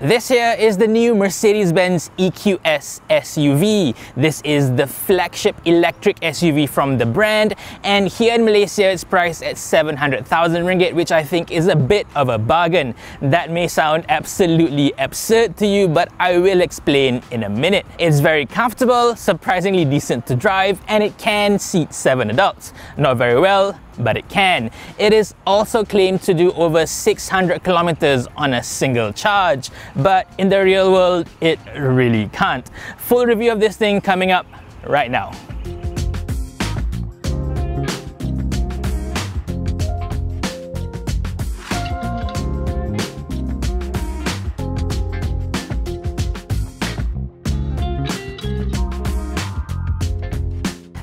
This here is the new Mercedes-Benz EQS SUV. This is the flagship electric SUV from the brand and here in Malaysia it's priced at 700,000 ringgit which I think is a bit of a bargain. That may sound absolutely absurd to you but I will explain in a minute. It's very comfortable, surprisingly decent to drive and it can seat 7 adults. Not very well, but it can. It is also claimed to do over 600 kilometers on a single charge, but in the real world, it really can't. Full review of this thing coming up right now.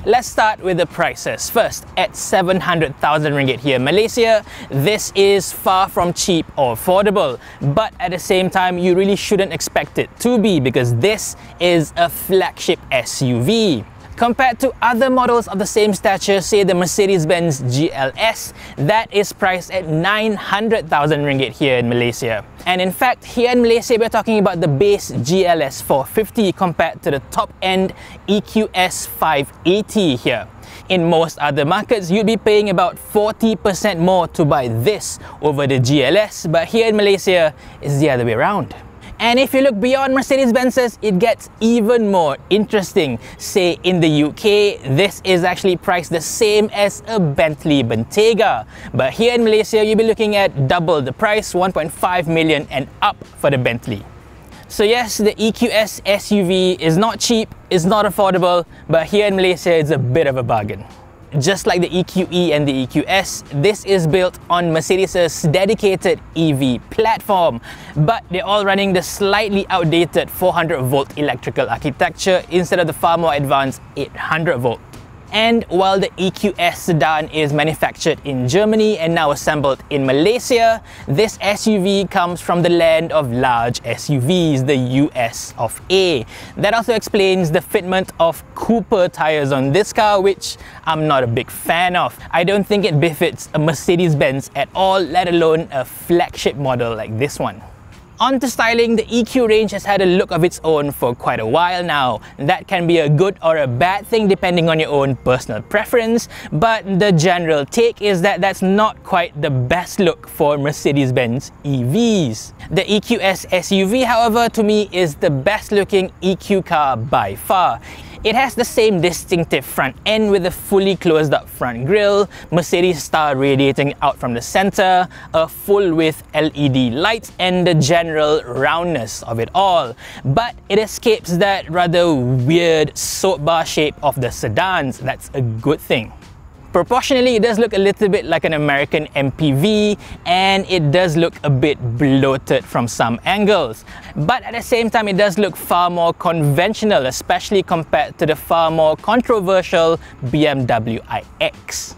Let's start with the prices. First, at 700,000 ringgit here in Malaysia, this is far from cheap or affordable. But at the same time, you really shouldn't expect it to be because this is a flagship SUV. Compared to other models of the same stature, say the Mercedes-Benz GLS, that is priced at 900,000 ringgit here in Malaysia. And in fact, here in Malaysia, we're talking about the base GLS 450 compared to the top-end EQS 580 here. In most other markets, you'd be paying about 40% more to buy this over the GLS, but here in Malaysia, it's the other way around. And if you look beyond Mercedes-Benz's, it gets even more interesting. Say in the UK, this is actually priced the same as a Bentley Bentayga. But here in Malaysia, you'll be looking at double the price, 1.5 million and up for the Bentley. So yes, the EQS SUV is not cheap, it's not affordable, but here in Malaysia, it's a bit of a bargain. Just like the EQE and the EQS, this is built on Mercedes' dedicated EV platform, but they're all running the slightly outdated 400 volt electrical architecture instead of the far more advanced 800 volt. And while the EQS sedan is manufactured in Germany and now assembled in Malaysia, this SUV comes from the land of large SUVs, the US of A. That also explains the fitment of Cooper tires on this car, which I'm not a big fan of. I don't think it befits a Mercedes-Benz at all, let alone a flagship model like this one. On to styling, the EQ range has had a look of its own for quite a while now. And that can be a good or a bad thing depending on your own personal preference, but the general take is that that's not quite the best look for Mercedes-Benz EVs. The EQS SUV, however, to me is the best looking EQ car by far. It has the same distinctive front end with a fully closed up front grille, Mercedes star radiating out from the center, a full width LED light and the general roundness of it all. But it escapes that rather weird soap bar shape of the sedans, that's a good thing. Proportionally, it does look a little bit like an American MPV and it does look a bit bloated from some angles. But at the same time, it does look far more conventional, especially compared to the far more controversial BMW iX.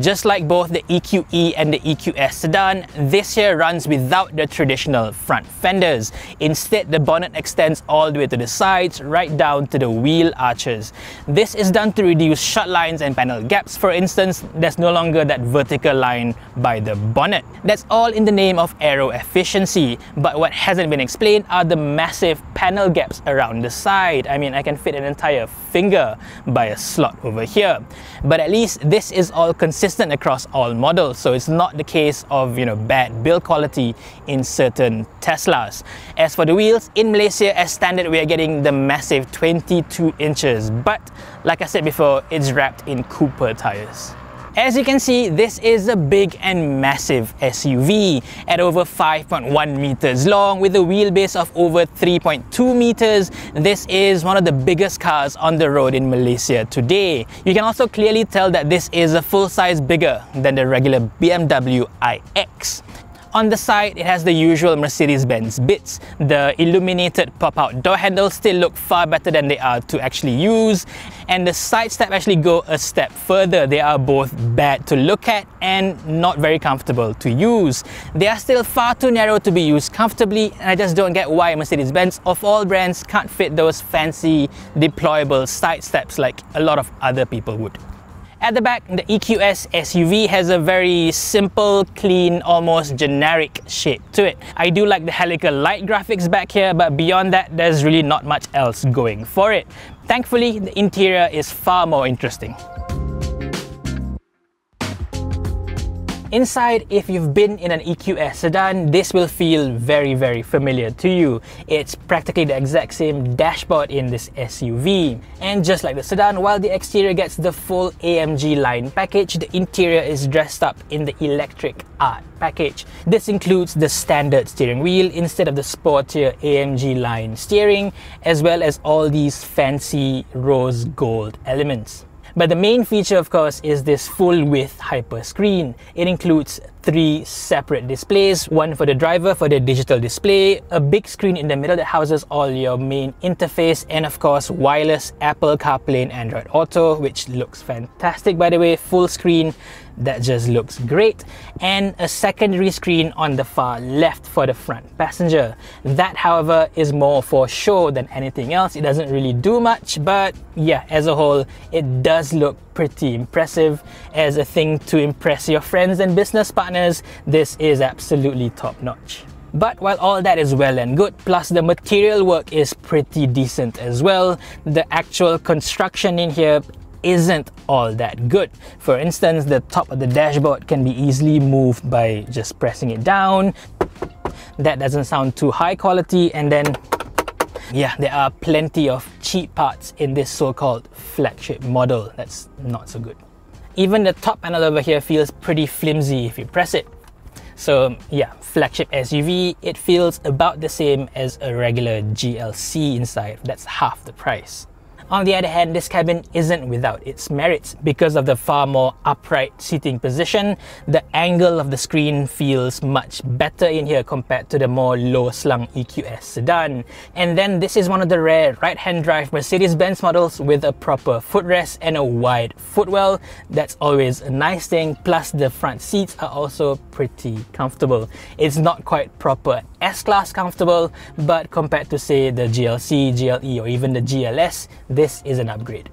Just like both the EQE and the EQS sedan, this here runs without the traditional front fenders. Instead, the bonnet extends all the way to the sides, right down to the wheel arches. This is done to reduce shut lines and panel gaps. For instance, there's no longer that vertical line by the bonnet. That's all in the name of aero efficiency. But what hasn't been explained are the massive panel gaps around the side. I mean, I can fit an entire finger by a slot over here. But at least this is all consistent consistent across all models, so it's not the case of you know bad build quality in certain Teslas. As for the wheels, in Malaysia as standard we are getting the massive 22 inches, but like I said before, it's wrapped in Cooper tires. As you can see, this is a big and massive SUV at over 5.1 meters long with a wheelbase of over 3.2 meters. This is one of the biggest cars on the road in Malaysia today. You can also clearly tell that this is a full size bigger than the regular BMW iX. On the side, it has the usual Mercedes-Benz bits. The illuminated pop-out door handles still look far better than they are to actually use. And the side step actually go a step further. They are both bad to look at and not very comfortable to use. They are still far too narrow to be used comfortably and I just don't get why Mercedes-Benz of all brands can't fit those fancy deployable side steps like a lot of other people would. At the back, the EQS SUV has a very simple, clean, almost generic shape to it. I do like the helical light graphics back here, but beyond that, there's really not much else going for it. Thankfully, the interior is far more interesting. Inside, if you've been in an EQS sedan, this will feel very, very familiar to you. It's practically the exact same dashboard in this SUV. And just like the sedan, while the exterior gets the full AMG line package, the interior is dressed up in the electric art package. This includes the standard steering wheel instead of the sportier AMG line steering, as well as all these fancy rose gold elements. But the main feature of course is this full width hyper screen. It includes three separate displays, one for the driver for the digital display, a big screen in the middle that houses all your main interface, and of course wireless Apple CarPlay and Android Auto, which looks fantastic by the way, full screen, that just looks great. And a secondary screen on the far left for the front passenger. That however is more for show than anything else. It doesn't really do much but yeah as a whole it does look pretty impressive. As a thing to impress your friends and business partners this is absolutely top notch but while all that is well and good, plus the material work is pretty decent as well, the actual construction in here isn't all that good. For instance, the top of the dashboard can be easily moved by just pressing it down. That doesn't sound too high quality and then yeah, there are plenty of cheap parts in this so-called flagship model. That's not so good. Even the top panel over here feels pretty flimsy if you press it. So yeah, flagship SUV, it feels about the same as a regular GLC inside. That's half the price. On the other hand, this cabin isn't without its merits. Because of the far more upright seating position, the angle of the screen feels much better in here compared to the more low-slung EQS sedan. And then this is one of the rare right-hand drive Mercedes-Benz models with a proper footrest and a wide footwell. That's always a nice thing. Plus the front seats are also pretty comfortable. It's not quite proper S-Class comfortable, but compared to say the GLC, GLE or even the GLS, this is an upgrade.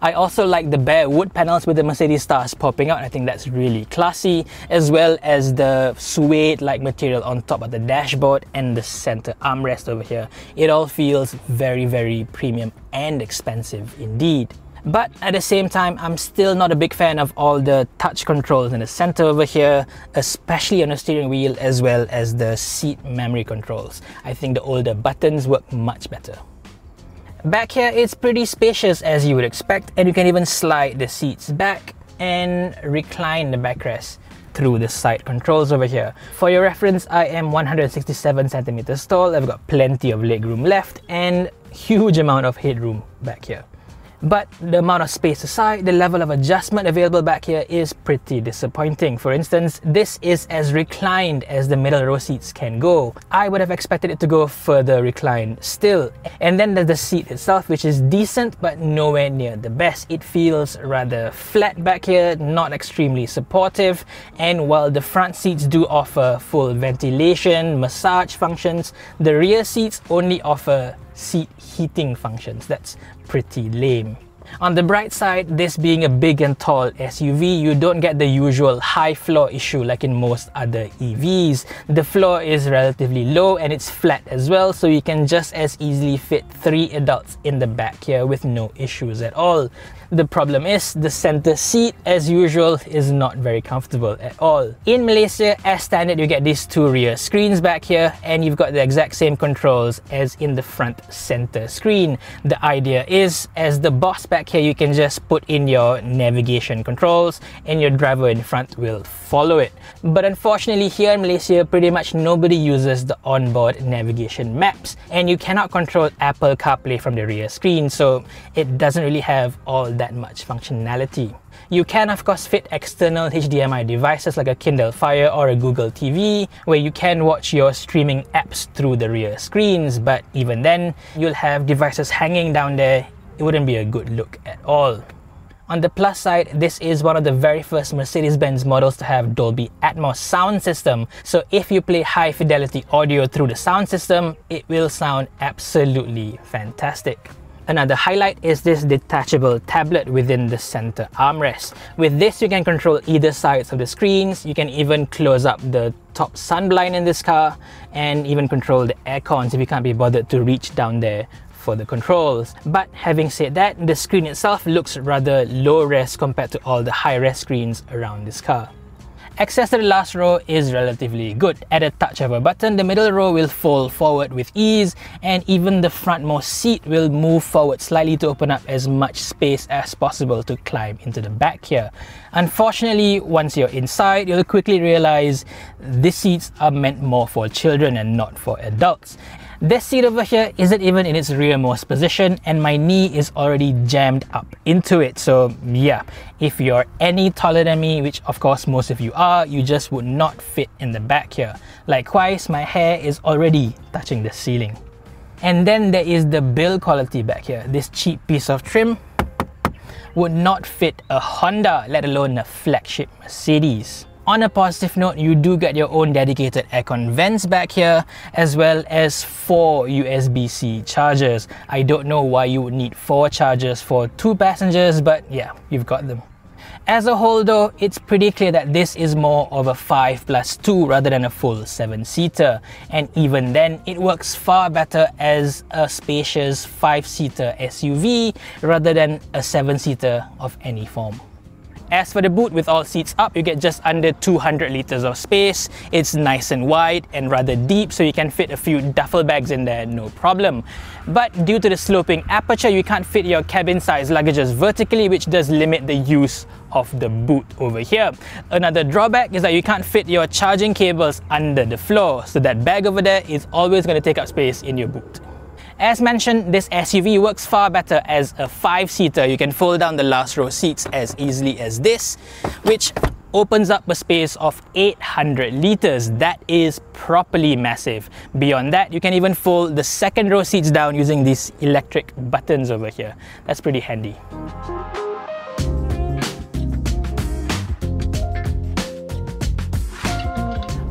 I also like the bare wood panels with the Mercedes stars popping out. I think that's really classy, as well as the suede-like material on top of the dashboard and the center armrest over here. It all feels very, very premium and expensive indeed. But at the same time, I'm still not a big fan of all the touch controls in the center over here, especially on the steering wheel as well as the seat memory controls. I think the older buttons work much better. Back here, it's pretty spacious as you would expect, and you can even slide the seats back and recline the backrest through the side controls over here. For your reference, I am 167 centimeters tall, I've got plenty of legroom left and huge amount of headroom back here. But the amount of space aside, the level of adjustment available back here is pretty disappointing. For instance, this is as reclined as the middle row seats can go. I would have expected it to go further reclined still. And then there's the seat itself, which is decent, but nowhere near the best. It feels rather flat back here, not extremely supportive. And while the front seats do offer full ventilation, massage functions, the rear seats only offer seat heating functions. That's pretty lame. On the bright side, this being a big and tall SUV, you don't get the usual high floor issue like in most other EVs. The floor is relatively low and it's flat as well, so you can just as easily fit three adults in the back here with no issues at all. The problem is the center seat, as usual, is not very comfortable at all. In Malaysia, as standard, you get these two rear screens back here and you've got the exact same controls as in the front center screen. The idea is, as the boss back here, you can just put in your navigation controls and your driver in front will follow it. But unfortunately, here in Malaysia, pretty much nobody uses the onboard navigation maps and you cannot control Apple CarPlay from the rear screen, so it doesn't really have all that much functionality. You can of course fit external HDMI devices like a Kindle Fire or a Google TV where you can watch your streaming apps through the rear screens but even then you'll have devices hanging down there it wouldn't be a good look at all. On the plus side, this is one of the very first Mercedes-Benz models to have Dolby Atmos sound system. So if you play high fidelity audio through the sound system, it will sound absolutely fantastic. Another highlight is this detachable tablet within the center armrest. With this, you can control either sides of the screens. You can even close up the top sunblind in this car and even control the air cons if you can't be bothered to reach down there for the controls. But having said that, the screen itself looks rather low res compared to all the high res screens around this car. Access to the last row is relatively good. At a touch of a button, the middle row will fold forward with ease and even the frontmost seat will move forward slightly to open up as much space as possible to climb into the back here. Unfortunately, once you're inside, you'll quickly realize these seats are meant more for children and not for adults. This seat over here isn't even in its rearmost position and my knee is already jammed up into it. So yeah, if you're any taller than me, which of course most of you are, you just would not fit in the back here. Likewise, my hair is already touching the ceiling. And then there is the build quality back here. This cheap piece of trim would not fit a Honda, let alone a flagship Mercedes. On a positive note, you do get your own dedicated aircon vents back here, as well as four USB-C chargers. I don't know why you would need four chargers for two passengers, but yeah, you've got them. As a whole though, it's pretty clear that this is more of a 5 plus 2 rather than a full 7-seater. And even then, it works far better as a spacious 5-seater SUV rather than a 7-seater of any form. As for the boot with all seats up, you get just under 200 liters of space. It's nice and wide and rather deep so you can fit a few duffel bags in there, no problem. But due to the sloping aperture, you can't fit your cabin size luggages vertically which does limit the use of the boot over here. Another drawback is that you can't fit your charging cables under the floor, so that bag over there is always going to take up space in your boot. As mentioned, this SUV works far better as a 5-seater. You can fold down the last row seats as easily as this, which opens up a space of 800 liters. That is properly massive. Beyond that, you can even fold the second row seats down using these electric buttons over here. That's pretty handy.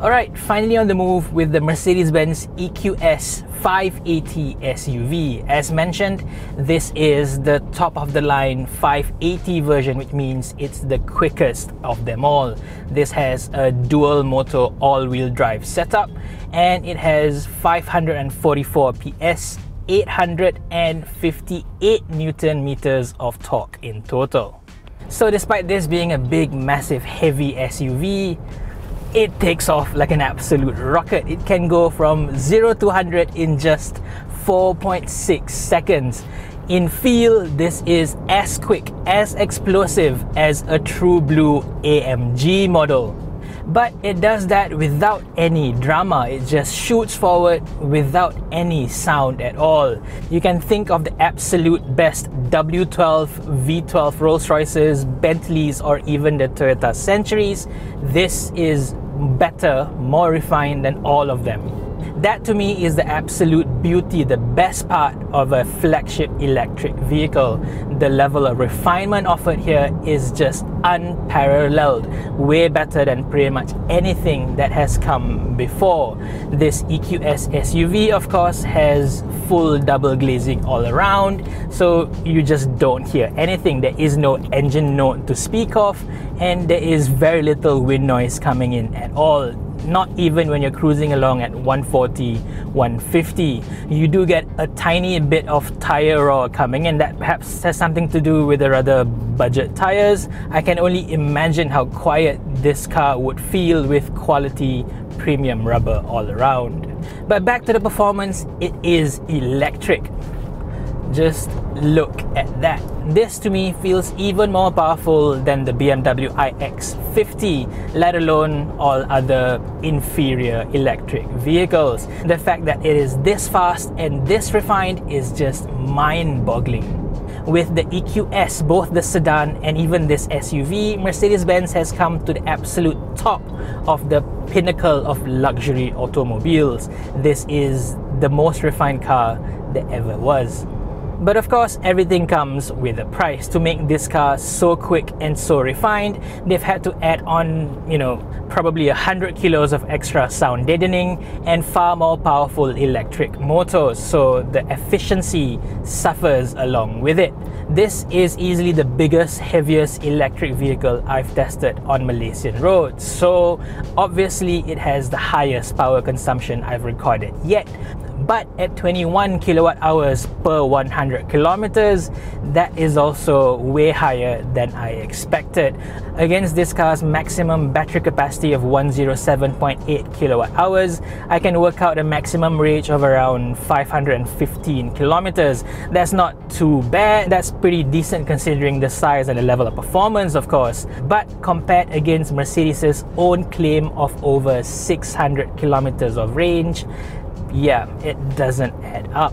Alright, finally on the move with the Mercedes-Benz EQS 580 SUV. As mentioned, this is the top of the line 580 version, which means it's the quickest of them all. This has a dual motor all-wheel drive setup and it has 544 PS 858 newton meters of torque in total. So despite this being a big massive heavy SUV, it takes off like an absolute rocket. It can go from 0 to 100 in just 4.6 seconds. In feel, this is as quick, as explosive as a true blue AMG model. But it does that without any drama. It just shoots forward without any sound at all. You can think of the absolute best W12, V12 Rolls Royces, Bentleys, or even the Toyota Centuries. This is better, more refined than all of them. That to me is the absolute beauty, the best part of a flagship electric vehicle. The level of refinement offered here is just unparalleled, way better than pretty much anything that has come before. This EQS SUV, of course, has full double glazing all around, so you just don't hear anything. There is no engine note to speak of, and there is very little wind noise coming in at all not even when you're cruising along at 140, 150. You do get a tiny bit of tire roar coming and that perhaps has something to do with the rather budget tires. I can only imagine how quiet this car would feel with quality premium rubber all around. But back to the performance, it is electric. Just look at that. This to me feels even more powerful than the BMW iX50, let alone all other inferior electric vehicles. The fact that it is this fast and this refined is just mind boggling. With the EQS, both the sedan and even this SUV, Mercedes Benz has come to the absolute top of the pinnacle of luxury automobiles. This is the most refined car there ever was. But of course, everything comes with a price. To make this car so quick and so refined, they've had to add on, you know, probably 100 kilos of extra sound deadening and far more powerful electric motors, so the efficiency suffers along with it. This is easily the biggest, heaviest electric vehicle I've tested on Malaysian roads. So obviously it has the highest power consumption I've recorded yet but at 21 kilowatt hours per 100 kilometers that is also way higher than I expected. Against this car's maximum battery capacity of 107.8 kilowatt hours I can work out a maximum range of around 515 kilometers. That's not too bad. That's pretty decent considering the size and the level of performance of course. But compared against Mercedes's own claim of over 600 kilometers of range yeah, it doesn't add up.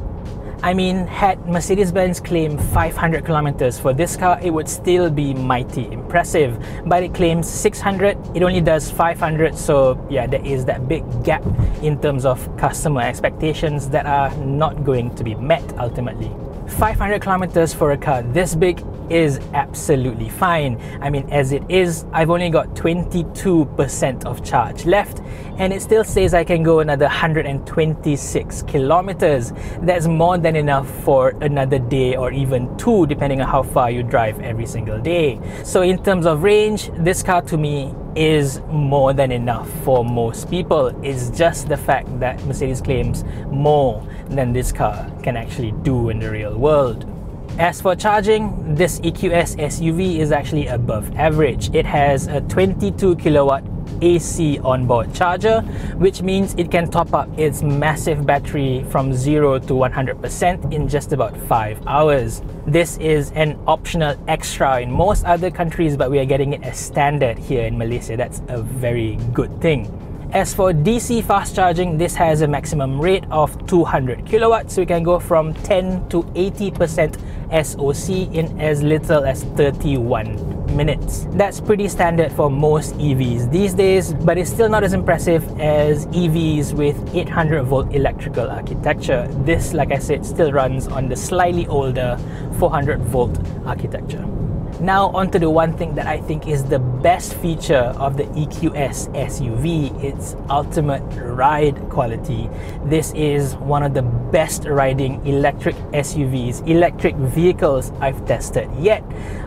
I mean, had Mercedes-Benz claimed 500 kilometers for this car, it would still be mighty impressive. But it claims 600, it only does 500, so yeah, there is that big gap in terms of customer expectations that are not going to be met ultimately. 500 kilometers for a car this big is absolutely fine. I mean, as it is, I've only got 22% of charge left, and it still says I can go another 126 kilometers. That's more than enough for another day or even two, depending on how far you drive every single day. So, in terms of range, this car to me is more than enough for most people. It's just the fact that Mercedes claims more than this car can actually do in the real world. As for charging, this EQS SUV is actually above average. It has a 22 kilowatt AC onboard charger, which means it can top up its massive battery from 0 to 100% in just about 5 hours. This is an optional extra in most other countries, but we are getting it as standard here in Malaysia. That's a very good thing. As for DC fast charging, this has a maximum rate of 200 kilowatts, so we can go from 10 to 80% SOC in as little as 31 minutes. That's pretty standard for most EVs these days, but it's still not as impressive as EVs with 800 volt electrical architecture. This, like I said, still runs on the slightly older 400 volt architecture. Now onto the one thing that I think is the best feature of the EQS SUV, its ultimate ride quality. This is one of the best riding electric SUVs, electric vehicles I've tested yet,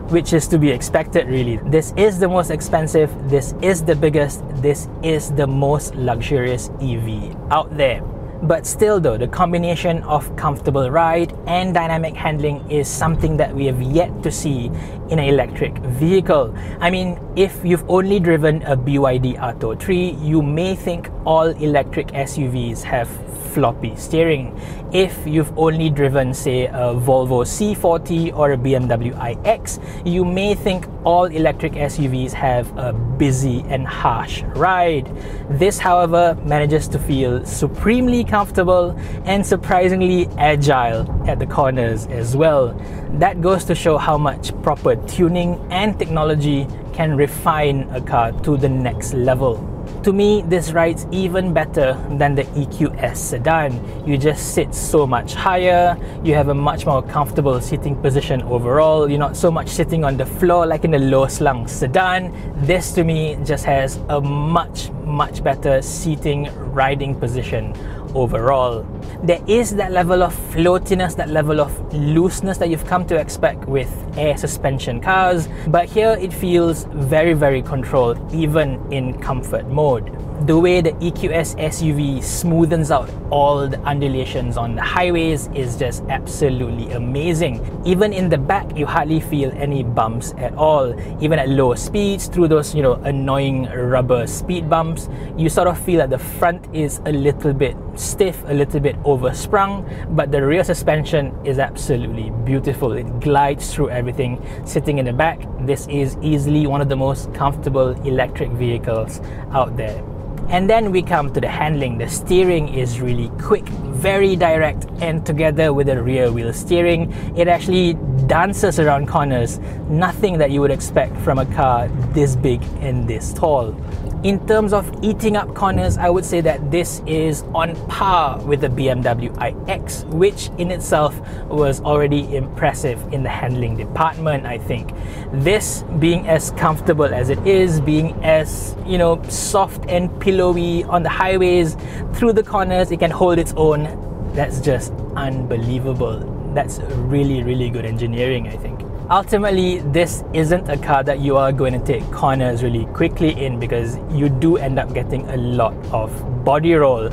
which is to be expected really. This is the most expensive, this is the biggest, this is the most luxurious EV out there. But still though, the combination of comfortable ride and dynamic handling is something that we have yet to see in an electric vehicle. I mean, if you've only driven a BYD Atto 3, you may think all electric SUVs have floppy steering. If you've only driven, say, a Volvo C40 or a BMW iX, you may think all electric SUVs have a busy and harsh ride. This, however, manages to feel supremely comfortable and surprisingly agile at the corners as well. That goes to show how much proper tuning and technology can refine a car to the next level. To me, this rides even better than the EQS sedan. You just sit so much higher, you have a much more comfortable seating position overall, you're not so much sitting on the floor like in the low slung sedan. This to me just has a much, much better seating riding position overall. There is that level of floatiness, that level of looseness that you've come to expect with air suspension cars, but here it feels very, very controlled, even in comfort mode the way the EQS SUV smoothens out all the undulations on the highways is just absolutely amazing. Even in the back, you hardly feel any bumps at all. Even at low speeds, through those, you know, annoying rubber speed bumps, you sort of feel that the front is a little bit stiff, a little bit oversprung, but the rear suspension is absolutely beautiful. It glides through everything. Sitting in the back, this is easily one of the most comfortable electric vehicles out there. And then we come to the handling. The steering is really quick, very direct, and together with the rear wheel steering, it actually dances around corners. Nothing that you would expect from a car this big and this tall. In terms of eating up corners, I would say that this is on par with the BMW iX, which in itself was already impressive in the handling department, I think. This being as comfortable as it is, being as, you know, soft and pillowy on the highways, through the corners, it can hold its own. That's just unbelievable. That's really, really good engineering, I think. Ultimately, this isn't a car that you are going to take corners really quickly in because you do end up getting a lot of body roll.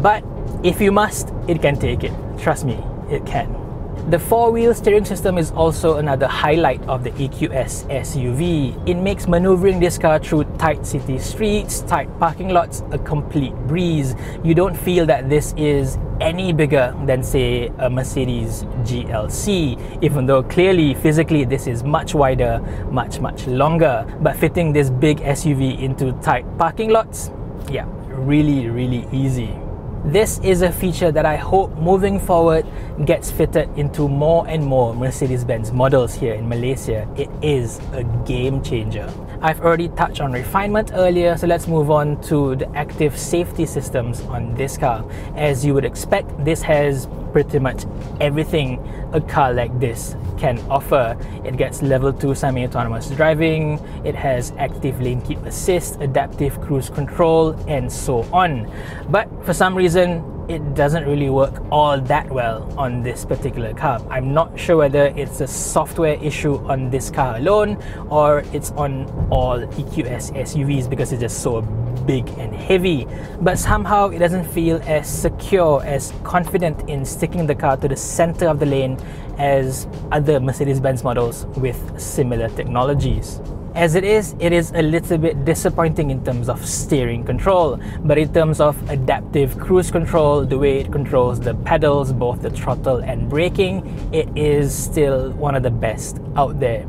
But if you must, it can take it. Trust me, it can. The four-wheel steering system is also another highlight of the EQS SUV. It makes maneuvering this car through tight city streets, tight parking lots a complete breeze. You don't feel that this is any bigger than say a Mercedes GLC even though clearly physically this is much wider, much much longer but fitting this big SUV into tight parking lots, yeah, really really easy. This is a feature that I hope moving forward gets fitted into more and more Mercedes-Benz models here in Malaysia. It is a game changer. I've already touched on refinement earlier, so let's move on to the active safety systems on this car. As you would expect, this has pretty much everything a car like this can offer. It gets level 2 semi-autonomous driving, it has active lane keep assist, adaptive cruise control and so on. But for some reason, it doesn't really work all that well on this particular car. I'm not sure whether it's a software issue on this car alone or it's on all EQS SUVs because it's just so big and heavy. But somehow it doesn't feel as secure, as confident in sticking the car to the center of the lane as other Mercedes-Benz models with similar technologies. As it is, it is a little bit disappointing in terms of steering control, but in terms of adaptive cruise control, the way it controls the pedals, both the throttle and braking, it is still one of the best out there.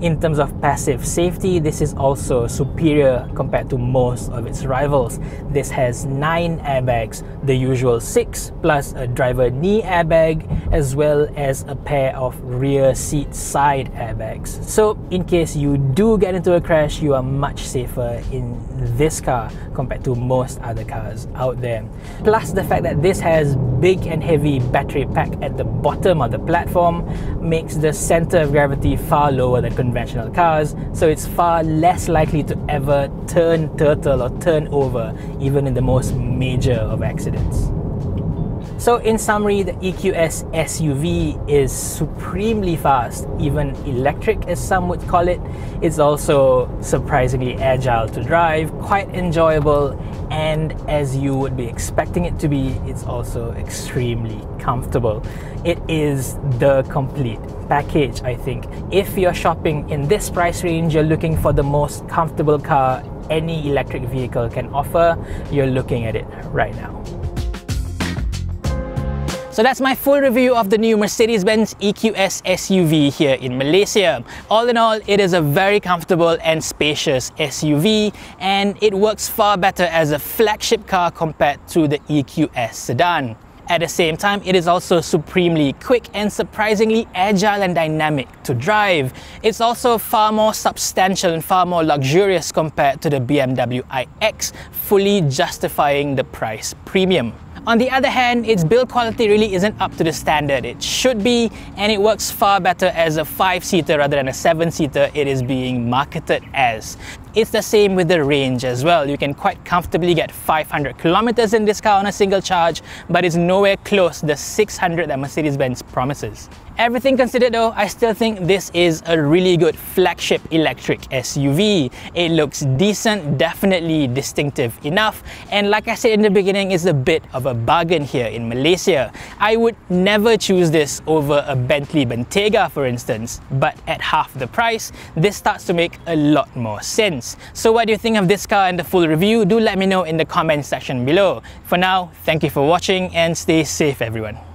In terms of passive safety, this is also superior compared to most of its rivals. This has 9 airbags, the usual 6 plus a driver knee airbag as well as a pair of rear seat side airbags. So in case you do get into a crash, you are much safer in this car compared to most other cars out there. Plus the fact that this has big and heavy battery pack at the bottom of the platform makes the center of gravity far lower than conventional cars, so it's far less likely to ever turn turtle or turn over, even in the most major of accidents. So in summary, the EQS SUV is supremely fast, even electric as some would call it. It's also surprisingly agile to drive, quite enjoyable, and as you would be expecting it to be, it's also extremely comfortable. It is the complete package, I think. If you're shopping in this price range, you're looking for the most comfortable car any electric vehicle can offer, you're looking at it right now. So that's my full review of the new Mercedes-Benz EQS SUV here in Malaysia. All in all, it is a very comfortable and spacious SUV and it works far better as a flagship car compared to the EQS sedan. At the same time, it is also supremely quick and surprisingly agile and dynamic to drive. It's also far more substantial and far more luxurious compared to the BMW iX, fully justifying the price premium. On the other hand, its build quality really isn't up to the standard it should be and it works far better as a 5-seater rather than a 7-seater it is being marketed as. It's the same with the range as well. You can quite comfortably get 500 kilometers in this car on a single charge, but it's nowhere close the 600 that Mercedes-Benz promises. Everything considered though, I still think this is a really good flagship electric SUV. It looks decent, definitely distinctive enough, and like I said in the beginning, it's a bit of a bargain here in Malaysia. I would never choose this over a Bentley Bentayga for instance, but at half the price, this starts to make a lot more sense. So what do you think of this car and the full review? Do let me know in the comment section below. For now, thank you for watching and stay safe everyone.